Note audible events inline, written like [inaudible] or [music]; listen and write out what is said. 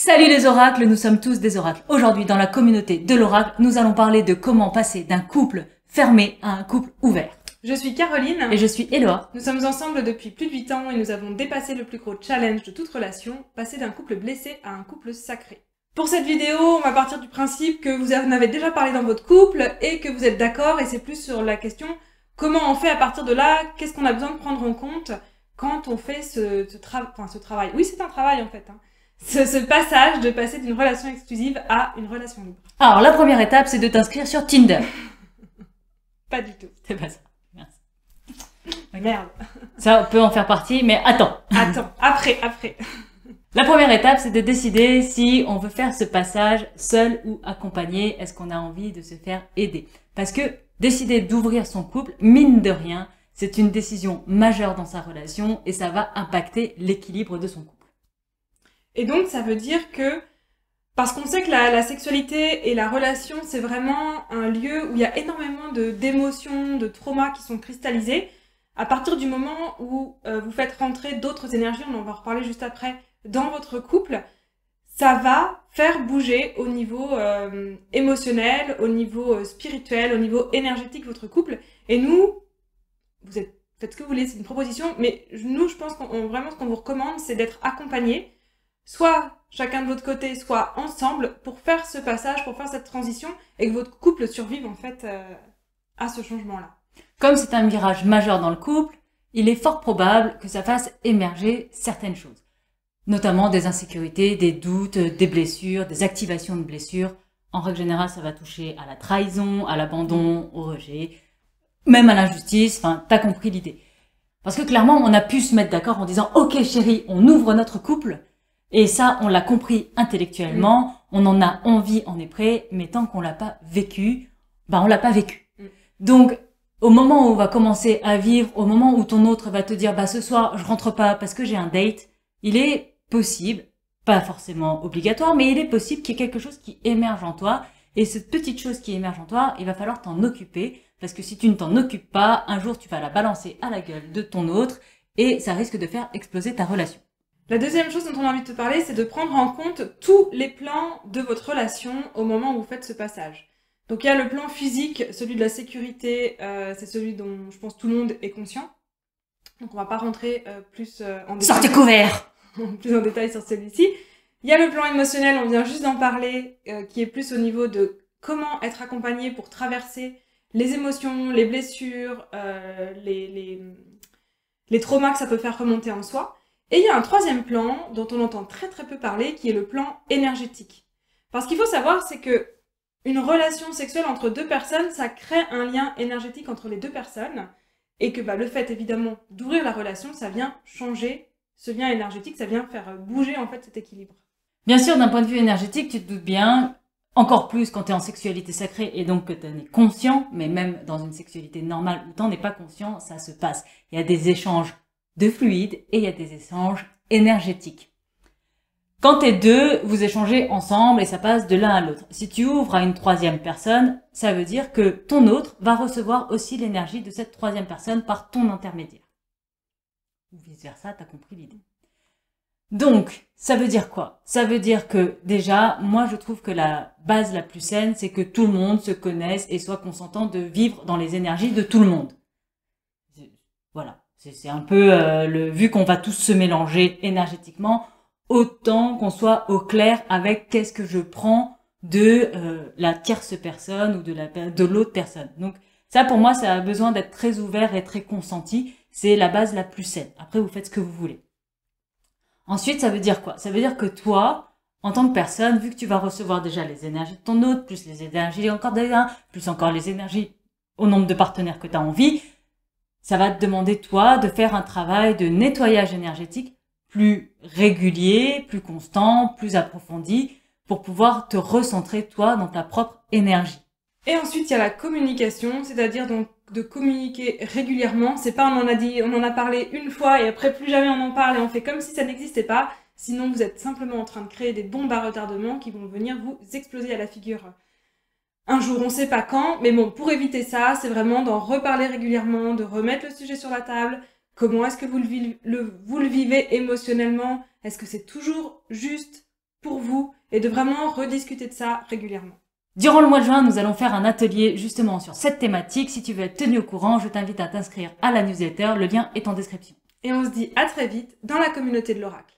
Salut les oracles, nous sommes tous des oracles. Aujourd'hui, dans la communauté de l'oracle, nous allons parler de comment passer d'un couple fermé à un couple ouvert. Je suis Caroline. Et je suis Eloa. Nous sommes ensemble depuis plus de 8 ans et nous avons dépassé le plus gros challenge de toute relation, passer d'un couple blessé à un couple sacré. Pour cette vidéo, on va partir du principe que vous en avez déjà parlé dans votre couple et que vous êtes d'accord et c'est plus sur la question comment on fait à partir de là, qu'est-ce qu'on a besoin de prendre en compte quand on fait ce, ce, ce travail. Oui, c'est un travail en fait. Hein ce, passage de passer d'une relation exclusive à une relation libre Alors, la première étape, c'est de t'inscrire sur Tinder. [laughs] pas du tout. C'est pas ça. Merci. [laughs] Merde. Ça peut en faire partie, mais attends. Attends, après, après. [laughs] La première étape, c'est de décider si on veut faire ce passage seul ou accompagné. Est-ce qu'on a envie de se faire aider? Parce que décider d'ouvrir son couple, mine de rien, c'est une décision majeure dans sa relation et ça va impacter l'équilibre de son couple. Et donc, ça veut dire que, parce qu'on sait que la, sexualité et la relation, c'est vraiment un lieu où il y a énormément d'émotions, de, traumas qui sont cristallisés, à partir du moment où euh, vous faites rentrer d'autres énergies, on en va reparler juste après, dans votre couple, ça va faire bouger au niveau euh, émotionnel, au niveau euh, spirituel, au niveau énergétique votre couple. Et nous, vous faites ce que vous voulez, c'est une proposition, mais nous, je pense qu'on vraiment ce qu'on vous recommande, c'est d'être accompagné soit chacun de votre côté, soit ensemble, pour faire ce passage, pour faire cette transition, et que votre couple survive en fait euh, à ce changement-là. Comme c'est un virage majeur dans le couple, il est fort probable que ça fasse émerger certaines choses, notamment des insécurités, des doutes, des blessures, des activations de blessures. En règle générale, ça va toucher à la trahison, à l'abandon, au rejet, même à l'injustice. Enfin, t'as compris l'idée. Parce que clairement, on a pu se mettre d'accord en disant, OK chérie, on ouvre notre couple, et ça, on l'a compris intellectuellement, mm. on en a envie, on est prêt, mais tant qu'on l'a pas vécu, bah on l'a pas vécu. Mm. Donc, au moment où on va commencer à vivre, au moment où ton autre va te dire, bah ce soir, je rentre pas parce que j'ai un date, il est possible, pas forcément obligatoire, mais il est possible qu'il y ait quelque chose qui émerge en toi. Et cette petite chose qui émerge en toi, il va falloir t'en occuper, parce que si tu ne t'en occupes pas, un jour tu vas la balancer à la gueule de ton autre, et ça risque de faire exploser ta relation. La deuxième chose dont on a envie de te parler, c'est de prendre en compte tous les plans de votre relation au moment où vous faites ce passage. Donc il y a le plan physique, celui de la sécurité, euh, c'est celui dont je pense tout le monde est conscient. Donc on va pas rentrer euh, plus euh, en détail. Sortez couvert [laughs] Plus en détail sur celui-ci. Il y a le plan émotionnel, on vient juste d'en parler, qui est plus au niveau de comment être accompagné pour traverser les émotions, les blessures, les, les, les traumas que ça peut faire remonter en soi. Et il y a un troisième plan dont on entend très très peu parler, qui est le plan énergétique. Parce qu'il faut savoir, c'est que une relation sexuelle entre deux personnes, ça crée un lien énergétique entre les deux personnes, et que bah, le fait évidemment d'ouvrir la relation, ça vient changer ce lien énergétique, ça vient faire bouger en fait cet équilibre. Bien sûr, d'un point de vue énergétique, tu te doutes bien, encore plus quand tu es en sexualité sacrée et donc que tu en es conscient, mais même dans une sexualité normale où tu n'en es pas conscient, ça se passe. Il y a des échanges de fluide et il y a des échanges énergétiques. Quand t'es deux, vous échangez ensemble et ça passe de l'un à l'autre. Si tu ouvres à une troisième personne, ça veut dire que ton autre va recevoir aussi l'énergie de cette troisième personne par ton intermédiaire. Ou vice versa, t'as compris l'idée. Donc, ça veut dire quoi? Ça veut dire que déjà, moi je trouve que la base la plus saine, c'est que tout le monde se connaisse et soit consentant de vivre dans les énergies de tout le monde. Voilà. C'est un peu euh, le vu qu'on va tous se mélanger énergétiquement, autant qu'on soit au clair avec qu'est-ce que je prends de euh, la tierce personne ou de la de l'autre personne. Donc ça pour moi ça a besoin d'être très ouvert et très consenti, c'est la base la plus saine. Après vous faites ce que vous voulez. Ensuite, ça veut dire quoi? Ça veut dire que toi, en tant que personne, vu que tu vas recevoir déjà les énergies de ton autre, plus les énergies encore d'un, plus encore les énergies au nombre de partenaires que tu as envie, ça va te demander, toi, de faire un travail de nettoyage énergétique plus régulier, plus constant, plus approfondi, pour pouvoir te recentrer, toi, dans ta propre énergie. Et ensuite, il y a la communication, c'est-à-dire donc de communiquer régulièrement. C'est pas on en a dit, on en a parlé une fois et après plus jamais on en parle et on fait comme si ça n'existait pas. Sinon, vous êtes simplement en train de créer des bombes à retardement qui vont venir vous exploser à la figure un jour, on sait pas quand, mais bon, pour éviter ça, c'est vraiment d'en reparler régulièrement, de remettre le sujet sur la table. Comment est-ce que vous le, vivez émotionnellement? Est-ce que c'est toujours juste pour vous? Et de vraiment rediscuter de ça régulièrement. Durant le mois de juin, nous allons faire un atelier justement sur cette thématique. Si tu veux être tenu au courant, je t'invite à t'inscrire à la newsletter. Le lien est en description. Et on se dit à très vite dans la communauté de l'oracle.